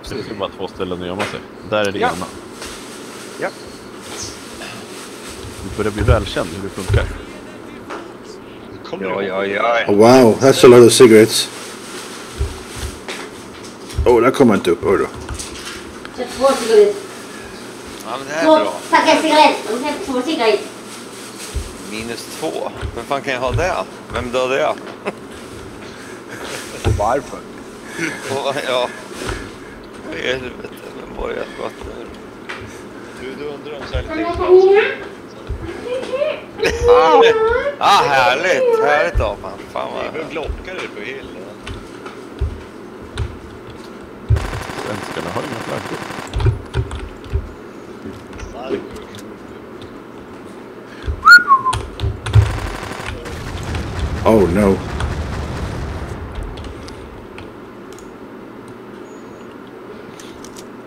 Det är bara två ställen att gömma sig. Där är det Ja. ena. Ja. Du börjar bli välkänd hur det funkar. Ja, ja, ja. Oh, wow, that's a lot of cigarettes. Oh, där kommer inte upp. Oj då. Två cigaretter. Ja, men det här Två är bra. paket cigaretter. De släpper två cigaretter. Minus två. Vem fan kan jag ha det? Vem dödade jag? Och varför? Ja. Vad i helvete. Vem jag sköt nu? Du, du undrar om så här lite... mina? Ah, härligt! Härligt apan. Fan vad... blockar dig på hill? Svenskarna har inga flaggor. Oh no.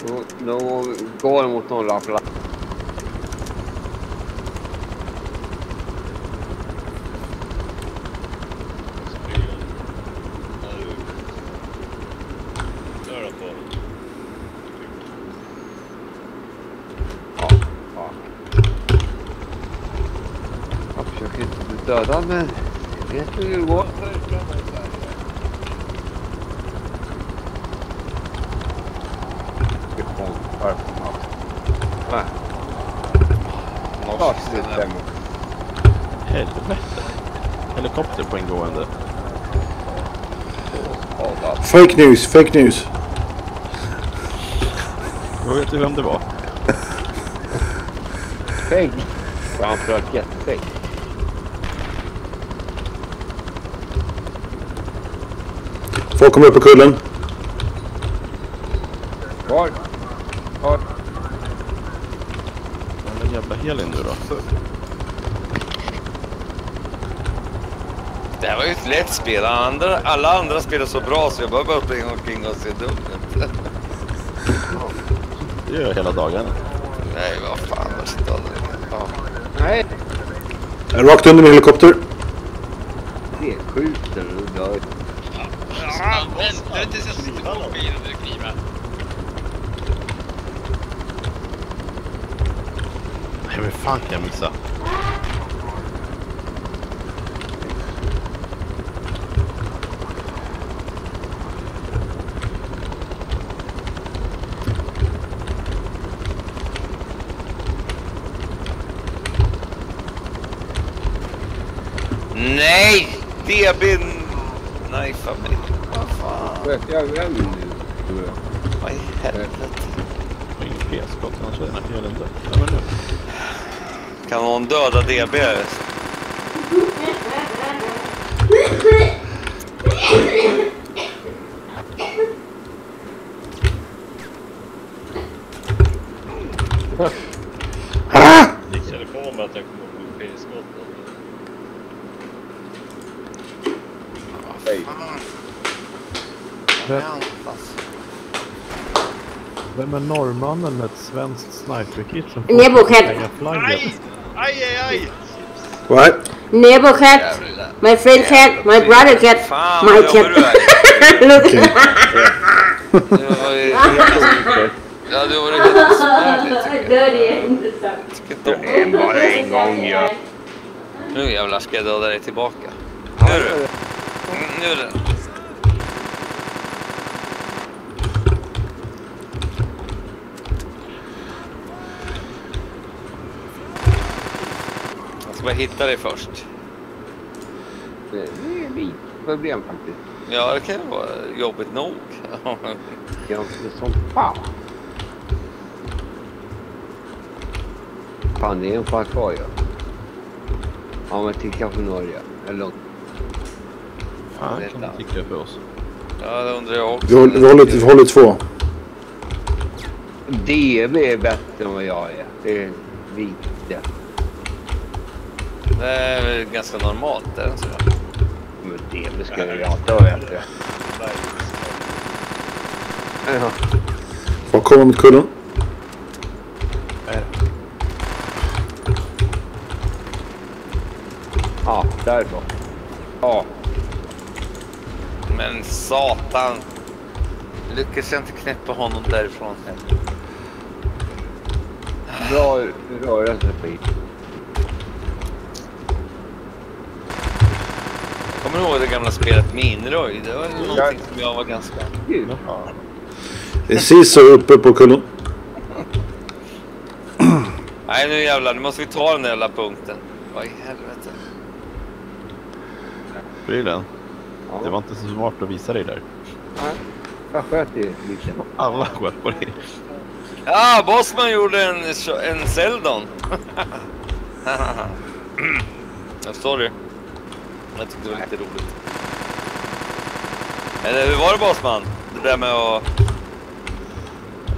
Då, då går mot någon raffla. Jag försöker inte bli dödad men jag vet hur det går. Det kom varför man... Nej, Helvete. Helikopter på ingående. Fake news, fake news. Jag vet ju vem det var. Fake. Han flöt jättefake. Folk kommer upp på kullen. Var? Var? Den där jävla helin nu då. Det här var ju ett lätt spel. Andra, alla andra spelar så bra så jag bara bara springa omkring och se dum ut. Det gör jag hela dagarna. Nej, vad fan. vad stod det? Ja. Nej, Rakt under en helikopter. det skjuter du dör. Vänta tills jag sitter på bilen och knivar. Nej men fan kan jag missa? Nej! DB knifar mig. Vad fan. Vet jag vem nu? Vad i helvete. Ingen p-skott. Ja, men nu. Kan någon döda DB? Ah! Känner på mig att jag kommer att bli p-skott. Vem är norrmannen med ett svenskt sniperkit som flagget? Aj! Aj, aj! What? Jävlar. My friend cat. My brother cat. Fan My du cat. är. Look. Okay. Du var ju... Ja, du var ju helt besvärlig. Dör igen. Tycker inte om En bara en gång ja. Nu jävlar ska jag döda dig tillbaka. Nu är du. Nu är det. Jag ska bara hitta dig först. Det är lite problem faktiskt. Ja, det kan ju vara jobbigt nog. Ganska som fan. Fan, det är en fan kvar ju. Ja, men titta på Norge. Eller Fan kan det ticka för oss. Ja, det undrar jag också. Vi håller, vi håller, vi håller två. DB är bättre än vad jag är. Det är lite. Det är väl ganska normalt, är det så? Men DB ska jag alltid ha bättre. Ja. Folk kommer mot kullen. Ja, därifrån. Ja, Men satan. lyckas jag inte knäppa honom därifrån. Bra rörelse på Kommer du ihåg det gamla spelet Minröj? Det var någonting som jag var ganska... Gud. Det är Caesar uppe på kullen. Nej nu jävlar, nu måste vi ta den där jävla punkten. Vad i helvete. Prylen. Ja. Det var inte så smart att visa dig där. Jag sköt det lite. Alla sköt på dig. Ja, Bosman gjorde en, en Zeldon. ja, sorry. Jag tyckte det var lite roligt. Eller hur var det Bosman? Det där med att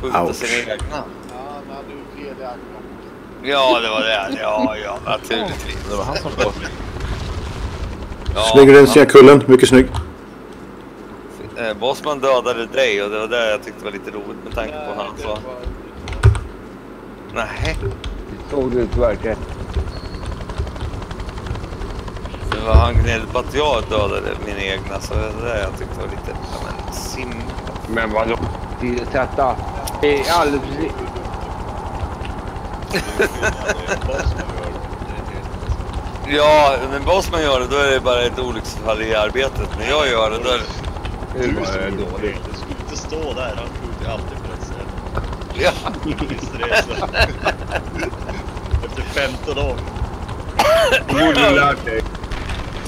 skjuta Ouch. sina egna. Ja, han hade ju fel i. Ja, det var det. Ja, ja, naturligtvis. Det var han som sköt. Ja, Snygg rensning av kullen. Mycket snygg. eh, Bosman dödade dig och det var det jag tyckte var lite roligt med tanke på han sa. Nej, Det såg du inte verkligen. Var han gnällde på att jag dödade mina egna så det det jag tyckte var lite... Ja, men sim... Men vadå? Det sätta... Det är alldeles. Ja, när Bosman gör det då är det bara ett olycksfall i arbetet. När jag gör det då är det... Är Du som dåligt. det. Du skulle inte stå där. Han skjuter alltid på rätt ställe. Ja, är? Efter 15 år. Du borde lärt dig.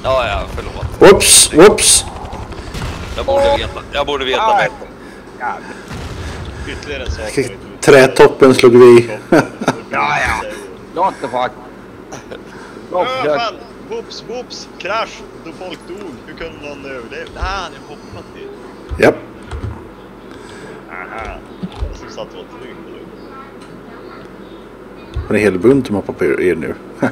Ja, ja förlåt. Whoops, whoops. Jag borde veta, jag borde veta Aj. bättre. Ytterligare en sak. var Trätoppen slog vi. Ja, ja. Not the fuck. Bra Ö, försök. fan! Whoops, whoops! Krasch! Då folk dog. Hur kunde någon överleva? Ah, han är hoppat till. Japp. Aha. Jag som satt och var trygg. Det är en hel bunt som hoppar på er nu.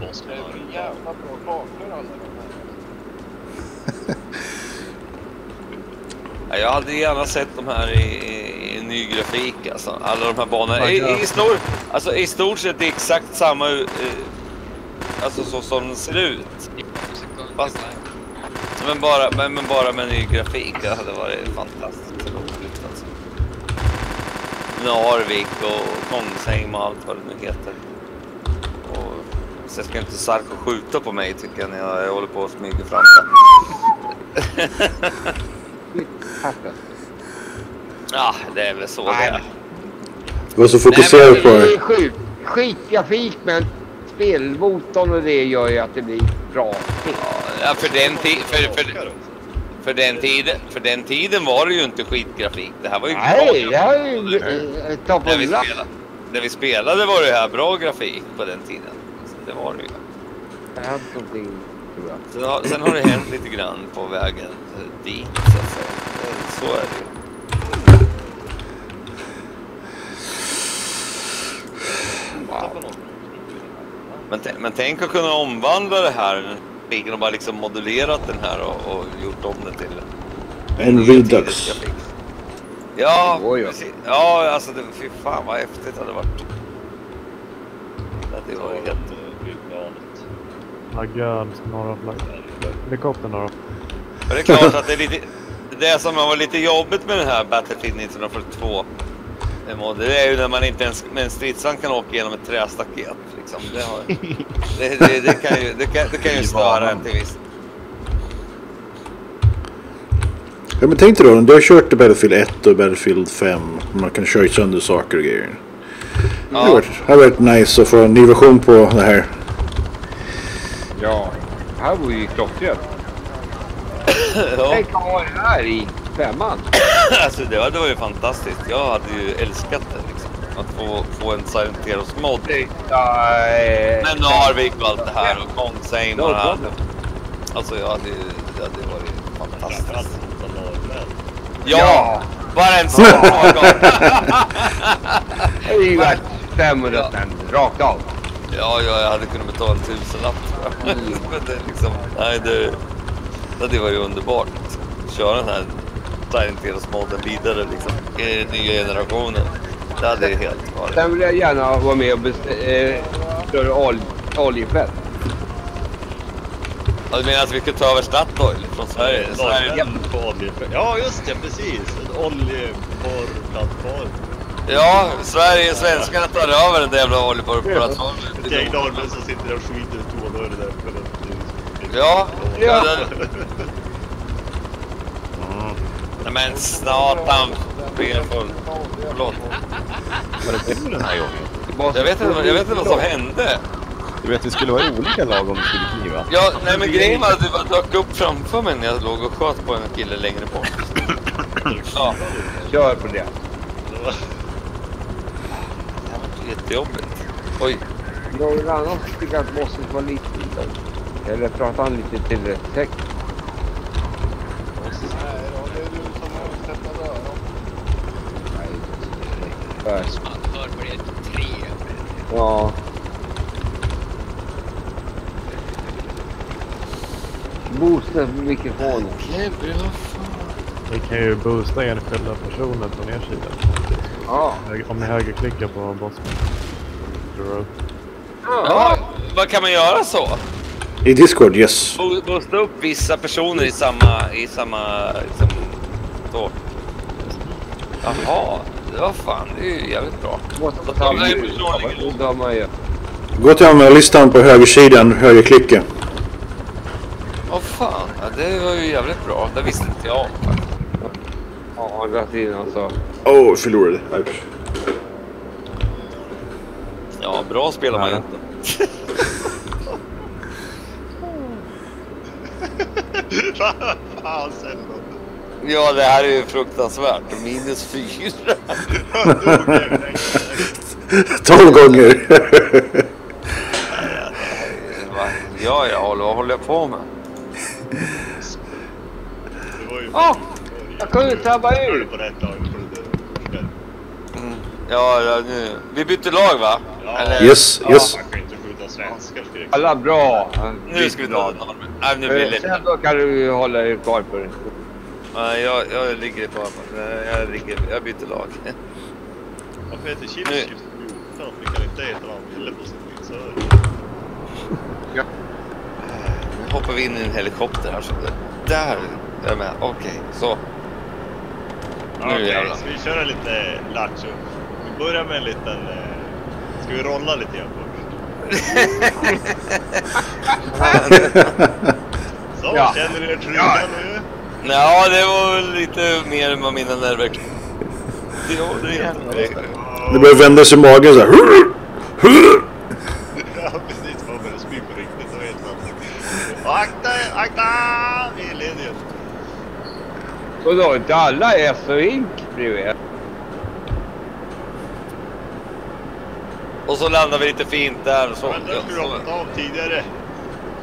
Bosman Det har är en jävla bra kartor. Ja, Jag hade gärna sett de här i, i, i ny grafik alltså. Alla de här banorna. I, i, stor, alltså, I stort sett är exakt samma eh, alltså så som den ser ut. Fast, men, bara, men, men bara med ny grafik. Det hade varit fantastiskt roligt alltså. Narvik och Kongsheim och allt vad det nu heter. Så jag ska inte Sarko skjuta på mig tycker jag när jag håller på att smyga fram det. Ja, det är väl så det är. Du var så fokuserad på Det det. är skit, skitgrafik men spelmotorn och det gör ju att det blir bra. Ja, för den, ti- för, för, för, den tiden, för den tiden var det ju inte skitgrafik. Det här var ju Nej, bra det här är ju top När of vi, spelade, när vi spelade var det här bra grafik på den tiden. Så det var det ju. Det har hänt någonting tror jag. Sen har, sen har det hänt lite grann på vägen dit så att säga. Det- Så är det ju. Men, men tänk att kunna omvandla det här grafiken och bara liksom modulerat den här och, och gjort om det till En redux. Ja, Oj, ja. precis. Ja, alltså det, fy fan vad häftigt det hade varit. Det hade varit helt... eh, Flygplanet. Flaggan, norra. Helikoptern norra. Men det är klart att det är lite... Det som var lite jobbigt med den här Battlefield 1942 det är ju när man inte ens med en stridsvagn kan åka genom ett trästaket. Liksom. Det, har, det, det, det, kan ju, det, kan, det kan ju störa en till viss... Ja, men tänk dig då, du har kört i Battlefield 1 och Battlefield 5. Man kan köra sönder saker och grejer. Har Ja, varit, det har varit nice att få en ny version på det här. Ja, det här vore ju klockrent. ja. Tänk att ha det här i femman. Alltså det hade varit fantastiskt. Jag hade ju älskat det liksom. Att få, få en Silent Heroes mod. Ja, eh, Med Narvik och allt det här och Kongsheim och det här. Alltså jag hade, det hade varit fantastiskt. Ja! Bara en sån sak. Det är ju värt 500 spänn rakt av. Ja, ja, jag hade kunnat betala en tusenlapp tror jag. Men det liksom, nej det, det hade varit underbart. Att köra den här Silent Heroes-modden vidare liksom. I den nya generationen. Det hade helt varit. Sen vill jag gärna vara med och beställa eh, större ol oljefält. Ja, Du menar att vi skulle ta över Statoil från Sverige? Sverige. Olje... Ja, just det, precis. En oljeborrplattform. Ja, Sverige, svenskarna tar över den där jävla oljeborrplattformen. Ett gäng norrmän som sitter där och skiter i toalörer där för att... Ja, Ja. Nej, men snatan blir full. Förlåt. Var det bättre den här gången? Jag vet inte, jag vet inte vad som hände. Du vet, det skulle vara olika lag om du skulle kniva. Ja, nej men grejen var att du bara dök upp framför mig när jag låg och sköt på en kille längre bort. Ja, Kör på det. Det var jättejobbigt. Oj. Någon annan tycker att bossen var lite Eller pratar han lite till text? Nej då, det är du som har sätta dörren. Nej. Man hör på det tre. Ja. Boosta mikrofonen. Ni kan ju boosta enskilda personer från er sida. Ja. Om ni högerklickar på bossen. Tror Ja, vad kan man göra så? I Discord, yes. Bo- Boosta upp vissa personer i samma... I samma liksom, så. Jaha, det var fan, det är ju jävligt bra. Då. Då. Gå till användarlistan på högersidan, högerklicka. Åh fan, ja, det var ju jävligt bra. Det visste inte jag. Ja, å andra sidan så. Åh, oh, förlorade. Nej. Ja, bra spelar man ju inte. Fan. Ja, det här är ju fruktansvärt. Minus fyra. Tolv gånger. Ja, ja, håller- vad håller jag på med? Åh! Jag kunde tabba ur! på rätt lag? på det där? Mm. Ja, ja, nu. Vi bytte lag va? Ja. Eller? Yes, yes. Man kan ju inte skjuta svenskar. Alla bra! Nu ska vi dra normen. Nej, nu blir det. Sen då kan du hålla dig kvar på det. Nej, jag, jag ligger på... Jag, ligger, jag byter lag. Varför heter Chips Nu. Chips 14? Vi kan inte heta vad han ville på sin server. Nu hoppar vi in i en helikopter här. Så där är jag med. Okej, så. Nu Okej, jävlar. ska vi köra lite lattjo? Vi börjar med en liten... Eh, ska vi rolla lite grann först? Så, Ja. känner ni er trygga nu? Ja, det var lite mer än vad mina nerver... Jo, det är Det börjar vända sig i magen så här. Ja, precis. Man börjar spy på riktigt. Då vet man. Akta er, akta! Vi är lediga. Vadå, inte alla är så ink bredvid? Och så landar vi lite fint där. Så, Men den skulle du så. hoppat av tidigare.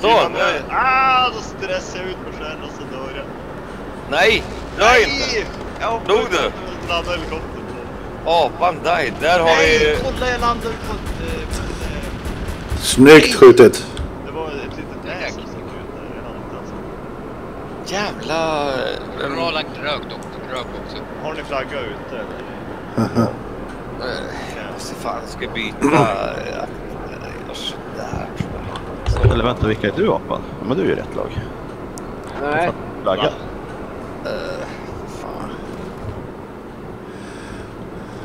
Så, Killarna- nej. Ah, då stressar jag ut mig själv och så dör jag. Nej, dö inte! Jag Dog du? och landade helikoptern på. Apan died. Där har Nej, vi... kolla jag landade på eh, eh, Snyggt skjutet. Det var ett litet äs som stack ut där. Jag hann inte ens. Jävla... Bra lagt rök dock. Rök också. Har ni flagga ute eller? Måste fan, jag ska byta... jag. Så. Eller vänta, vilka är du apan? Men du är ju rätt lag. Nej. Flagga. Eh, fan.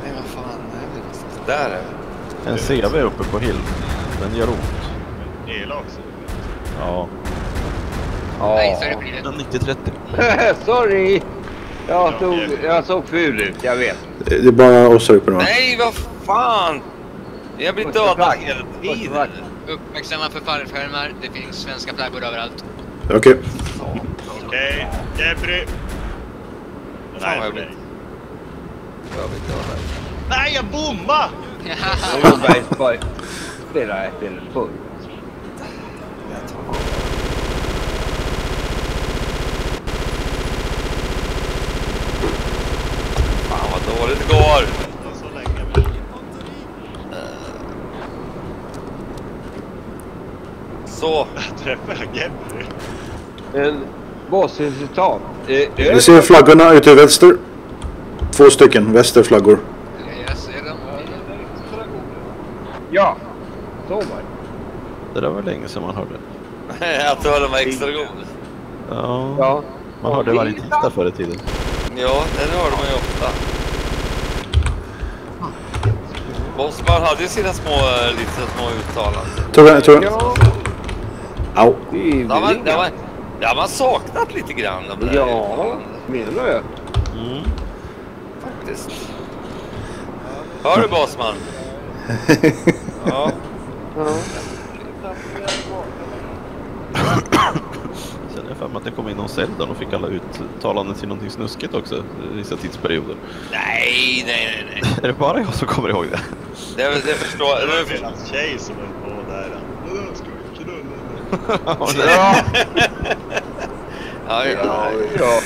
Nej, vad fan är det? Där är. En CV uppe på hill. Den gör ont. Elak så. Ja. Nej, så Ja. är det blir det. Den 90-30. Sorry! Jag, tog, jag såg ful ut, jag vet. Det är bara oss här uppe nu va? Nej, vad fan! Jag blir dödad hela tiden. Uppmärksamma för fallskärmar. Det finns svenska flaggor överallt. Okej. Okej, Jeffrey. Fan, Nej, vad jag nej. blir- Jag blir dödad. Nej, jag bommade! Spoj. Spelar ett eller full. Fan vad dåligt det går. Det var så länge men... Så. Träffade jag Jeffrey? En bossresultat. Eh, Vi ser flaggorna ute i vänster. Två stycken västerflaggor. Jag ser dem. Ja, så var det. Det där var länge sedan man hörde. att det var de extra god. Ja, Ja. man hörde varje tisdag förr i tiden. Ja, det hörde man ju ofta. Bosman hade ju sina små, eh, lite små uttalanden. Tog jag, tog jag. Ja, det är ju Det har man, det har man, det har man saknat lite grann. De där Ja, uttalandena, menar du? Mm. faktiskt. Hör du Bosman? Ja. Sen är jag för mig att det kom in någon Zelda och fick alla uttalanden till någonting snuskigt också i vissa tidsperioder. Nej, nej, nej, nej. Är det bara jag som kommer ihåg det? Det, det förstår Det var jag. ju Det, hans tjej som höll på där. "Åh, Ska vi knulla? Ja, ja, ja, ja,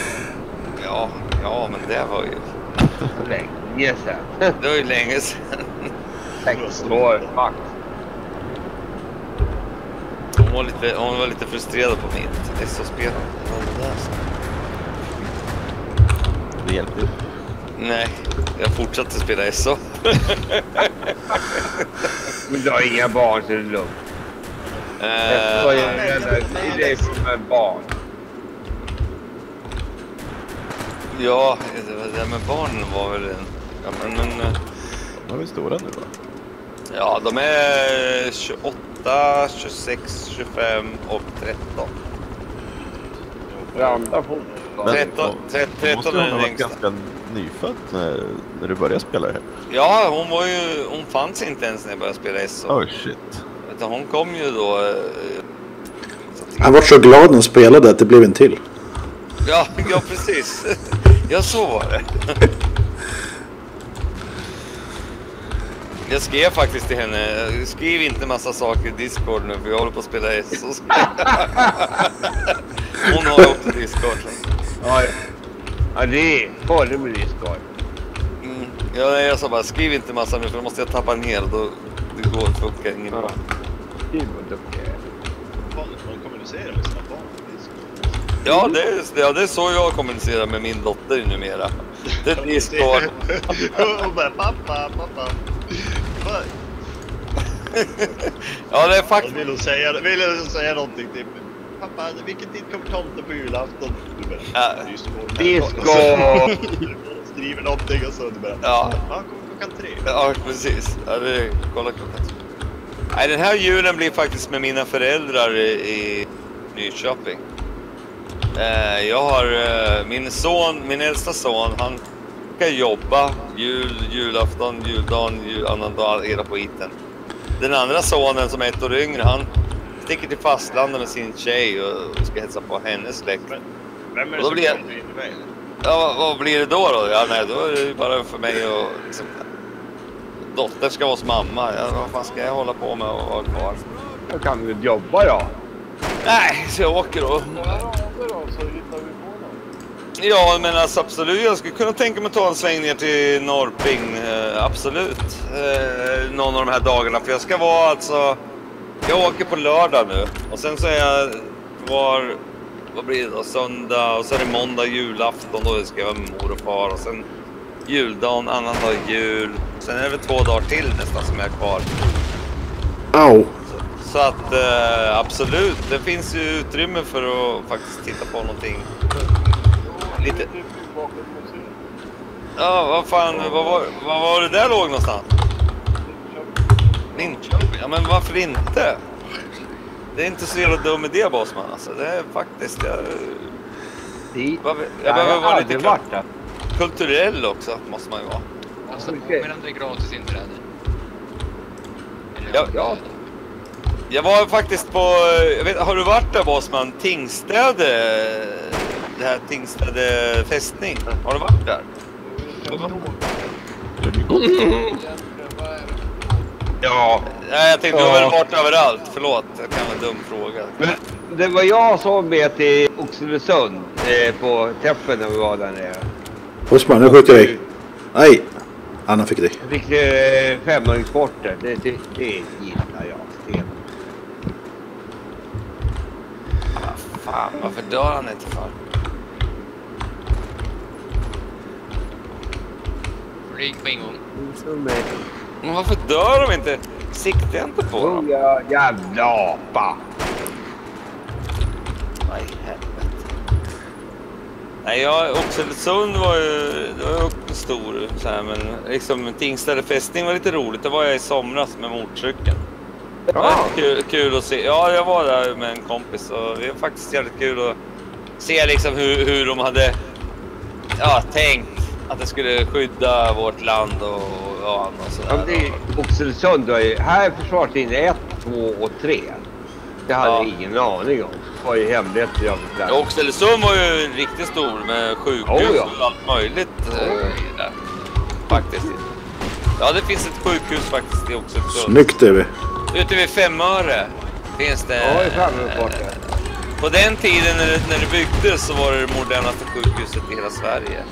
ja, ja, men det var ju... länge sedan. Det var ju länge sedan. Sex år max. Hon var lite, hon var lite frustrerad på mitt SO-spel. Det hjälpte ju. Nej, jag fortsatte spela SO. Men du har inga barn så det är lugnt. Eh, det enda- det är som en barn. ja, det var det där med barnen var väl en... Ja, men, men, eh, De är väl stora nu va? ja, de är 28, 26, 25 och 13. Ramlar fort. Men- 13, och- 13, Du måste 13 ju är ha den varit ganska nyfödd när, när du började spela här. Ja, hon var ju... Hon fanns inte ens när jag började spela SO. Oh shit. Utan hon kom ju då... eh, Han var så glad när han spelade att det blev en till. Ja, ja precis. Ja, så var det. Jag skrev faktiskt till henne, skriv inte massa saker i Discord nu för jag håller på att spela SO. Hon har också Discord. Ja, ja det är farligt med Discord. Mm. Ja, jag sa bara, skriv inte massa nu för då måste jag tappa ner då det går, bra. Gud vad duktig jag är. Fan, Man kommunicerar med sina barn på. Ja det, är, ja, det är så jag kommunicerar med min dotter numera. Det är Discord. Och bara pappa, pappa. Ja, det är faktiskt... vill hon säga, vill hon säga någonting till Pappa, vilken tid kommer tomten på julafton? Du bara, Ja. Discord. Discord. Du skriver någonting och så du bara, Ja. Klockan tre. Ja, precis. Ja, det, kolla klockan. Nej, den här julen blir faktiskt med mina föräldrar i, i Nyköping. Eh, jag har eh, min son, min äldsta son, han ska jobba jul, julafton, juldagen, jul, annan dag, hela skiten. Den andra sonen som är ett år yngre, han sticker till fastlandet med sin tjej och ska hälsa på hennes släkt. Vem är det som blir kommer i mig? Ja, vad, vad blir det då då? Ja, nej, då är det ju bara för mig och liksom, dottern ska vara hos mamma. Ja, vad fan ska jag hålla på med och vara kvar? Då kan vi jobba då. Nej, så jag åker då. Ja, men alltså absolut. Jag skulle kunna tänka mig att ta en sväng ner till Norrping. Eh, absolut. Eh, någon av de här dagarna. För jag ska vara alltså... Jag åker på lördag nu. Och sen så är jag kvar... Vad blir det då? Söndag och så är det måndag julafton. Då ska jag vara med mor och far. Och sen juldagen, annan dag jul. Sen är det väl två dagar till nästan som jag är kvar. Au. Så att eh, absolut, det finns ju utrymme för att faktiskt titta på någonting. Lite... Ja, vad fan, vad var, vad var det där låg någonstans? Linköping? Ja, men varför inte? Det är inte så jävla dum idé, Bosman. Alltså, det är faktiskt... Jag, jag, Jag behöver har vara aldrig lite varit där. Kulturell också, måste man ju vara. Alltså, påminn om det är gratis inträde. Ja. Ja. Jag var faktiskt på... Jag vet, har du varit där, Bosman? Tingstäde... Det här Tingstäde fästning. Har du varit där? Ja. Nej, jag tänkte du har väl varit överallt. Förlåt, det kan vara en dum fråga. Men det var jag som med till Oxelösund eh, på träffen när vi var där nere. Osman, nu skjuter jag dig. Nej. Anna fick dig. Jag fick eh, femöringssporter. Det, det, det gillar jag. sten. Fan, varför dör han inte för? Ring på ingång. Men varför dör de inte? Siktar jag inte på Oh, dem? ja, jävla apa. Nej, jag, Oxelösund var ju, det var ju också stor, så här, men liksom Tingstäde fästning var lite roligt. Det var jag i somras med motorcykeln. Ja. kul, kul att se. Ja, jag var där med en kompis och det var faktiskt jävligt kul att se liksom hur, hur de hade ja, tänkt att det skulle skydda vårt land och, och, och sådär. Ja, det är Oxelösund, här är försvarslinje 1, 2 och 3. Det hade Ja. jag ingen aning om. Var ju lära mig. Oxelösund var ju riktigt stor med sjukhus Oh, ja. och allt möjligt. eh, i. Faktiskt. Ja, det finns ett sjukhus faktiskt i Oxelösund. Snyggt David. Ute vid Femöre finns det... Ja, det är framme bort där. På den tiden när det, när det byggdes så var det det modernaste sjukhuset i hela Sverige.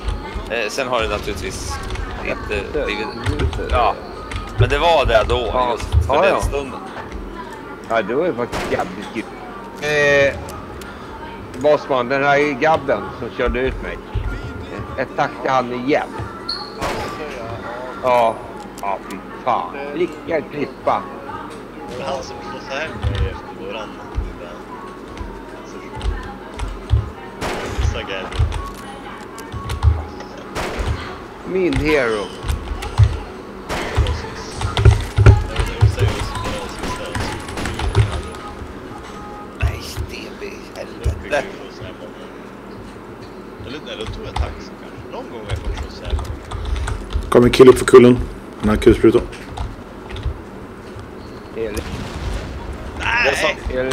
Eh, sen har det naturligtvis inte blivit... Ja, men det var det då, Ja. just för Ja, den ja. stunden. Ja, det var ju faktiskt jävligt kul. Eh, Bossman, den här gabben som körde ut mig. Ett tack till han igen. Ja. Ja. Fy fan. Vilken klippa. Det var han som slog mig efter våran session. Grejer. Min hero. Eller, eller tog jag taxi kanske. Någon gång har jag fått skjuts hem. Kom en kille upp för kullen. Den här kulsprutan. Eller, Det som, eller,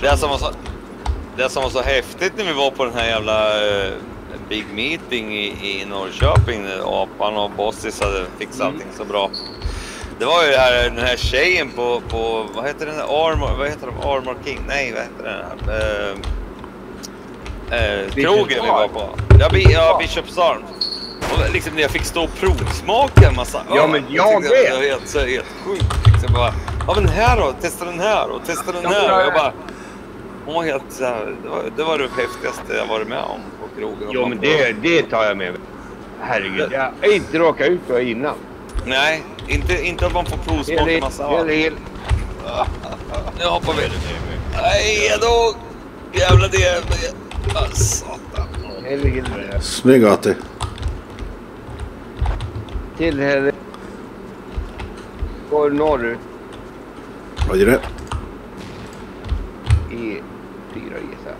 Det som var så, det som var så häftigt när vi var på den här jävla eh, Big Meeting i, i Norrköping när Apan och Bossis hade fixat allting så bra. Det var ju här, den här tjejen på, på vad heter den där? Armor, vad heter de? Armor King? Nej, vad heter den här? Eh, eh, krogen vi var på. Ja, bi, ja Bishops Arm. Och liksom när jag fick stå och provsmaka en massa Ja, men jag vet. Det var helt, så helt sjukt. Liksom bara, ja men här då, testa den här och testa den Ja, här. Och jag- bara, hon var helt så här, det, var, det var det häftigaste jag varit med om på krogen. jo men det, det tar jag med mig. Herregud, jag har inte råkat ut för innan. Nej, inte, inte att man får provsmaka en massa öl. hel. Nu hoppar vi. Nej, dog! Jävla det. Satan. hel, hel. Snygg Ate. Till hel. Går norrut Vad är det? i fyra gissar jag.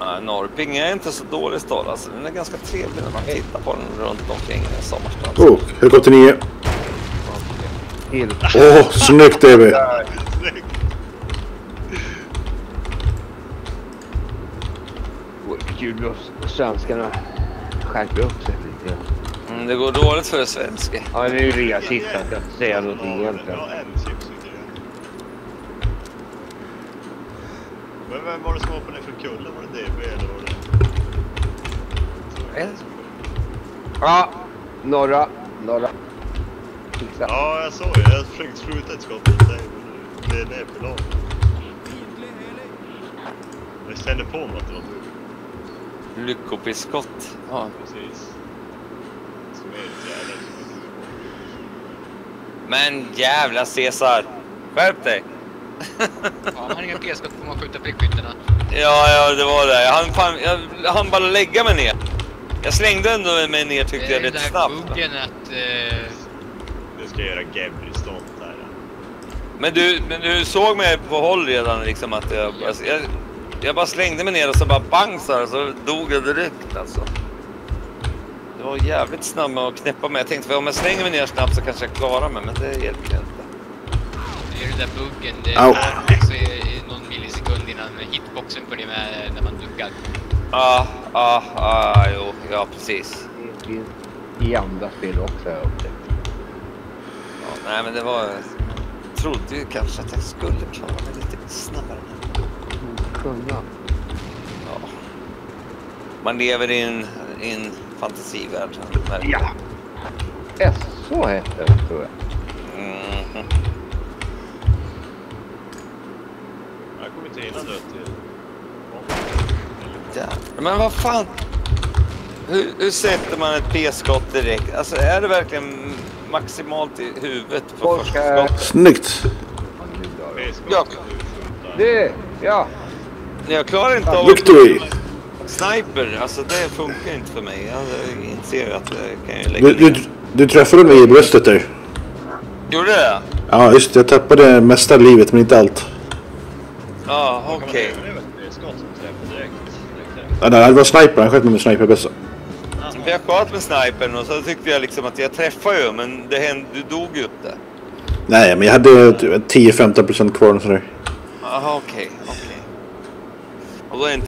Ja, Norrping är inte så dålig stad alltså. Den är ganska trevlig när man tittar på den runt omkring en sommarstad. Åh, oh, helikopter 9. Till. Åh, snyggt David. Snyggt. Vore kul om svenskarna skärper upp sig lite. Mm, det går dåligt för svenska. Ja, det är ju det sista. Jag säga någonting egentligen. Men vem var det som hoppade ner från kullen? Var det DB eller var det... Ja, norra. Norra. Fixa. Ja, jag såg det. Jag försökte skjuta ett skott mot dig, men det för långt. Jag kände på mig att det var du. Lyckopiskott. Ja. Precis. Som är ett jävla Men jävla Cesar. Skärp dig. Ja, man har inga p-skott får man skjuta prickskyttarna. Ja, ja, det var det. Jag hann, fan, jag hann bara lägga mig ner. Jag slängde ändå mig ner tyckte jag Det är rätt den där snabbt. buggen att... Eh, Du ska göra Gebri-stånd där. Men du, men du såg mig på håll redan liksom att jag, alltså, jag, jag bara slängde mig ner och så bara bang så, här, så dog jag direkt alltså. Det var jävligt snabb med att knäppa mig. Jag tänkte för om jag slänger mig ner snabbt så kanske jag klarar mig, men det hjälper inte. det är den där buggen. Det är också i, i någon millisekund innan hitboxen följer med när man duckar. Ja, ja, ja, jo, ja precis. Det finns i andra spel också har jag upptäckt. Ja, nej men det var... Jag trodde ju kanske att jag skulle klara mig lite snabbare. Kunna. Ja. Man lever i en, i en fantasivärld. Ja. Så hette det tror jag. Mhm. Jag kommer inte hinna dö till... Jävlar. Men vad fan? Hur, hur sätter man ett p-skott direkt? Alltså är det verkligen maximalt i huvudet för Folk första skottet? Snyggt. Ja. Det, ja. Jag klarar inte av Victory. Sniper, alltså det funkar inte för mig. Jag inser att det kan ju lägga Du, du, du träffade mig i bröstet där. Gjorde det? Ja, just. Jag tappade mesta livet, men inte allt. Ja, man okej. direkt Ja, nej, det var sniper. Han sköt mig med sniperbössa. Jag sköt med snipern och så tyckte jag liksom att jag träffade ju, men det hände, du dog ju inte. Nej, men jag hade typ 10-15% kvar och sådär. Jaha, okej, okej. Och då är inte